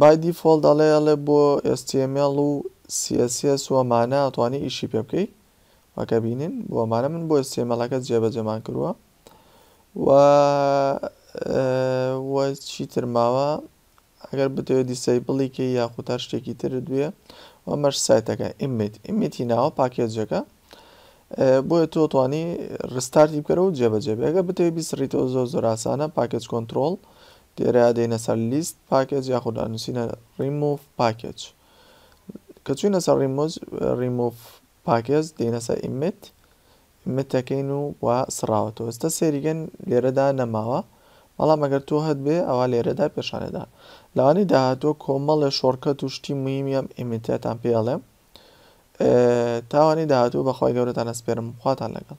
بای دیفۆڵ دەڵێ ئەڵێ بۆ html و css و ئەمانە ئەتوانی ئیشی پێ بکەی وەکە بینین بۆ ئەمانە من بۆ ستێمەلەکە جێبەجێمان کردووە و چی ترماوە ئەگەر بتەوێت دیسەیبڵی کە یاخود هەر شتێکی تر دوێ ئەمەش سایتەکە ئیمیت ئیمیتی ناوە پاکێجەکە بۆیە تۆ توانی ڕستارتی بکەرە و جێبەجێبێگە بتەوێت بیسڕیتەوە زۆر زۆر ئاسانە پاکێج کۆنتترۆل لێرە دێینە سەر لیست پاکێج یاخود دانوسینە ڕیموف پاکێج کە چوینە سەر ڕیموز ڕیموف پاکێج دێینە سەر ئیمت ئیمتەکەین و و سڕاوەتەوە ئێستا سێریگەن لێرەدا نەماوە بەڵام ئەگەر تۆ هەت بێ ئەوە لێرەدا پێشانەدا لەوانی داهاتوە کۆمەڵێ شۆڕکەت و شتی مهمی ئەم ئیمتیاتان پێ ئەڵێم تاوانی داهاتوو بەخوای گەورەتان ئەسپێرم خواتان لەگەڵ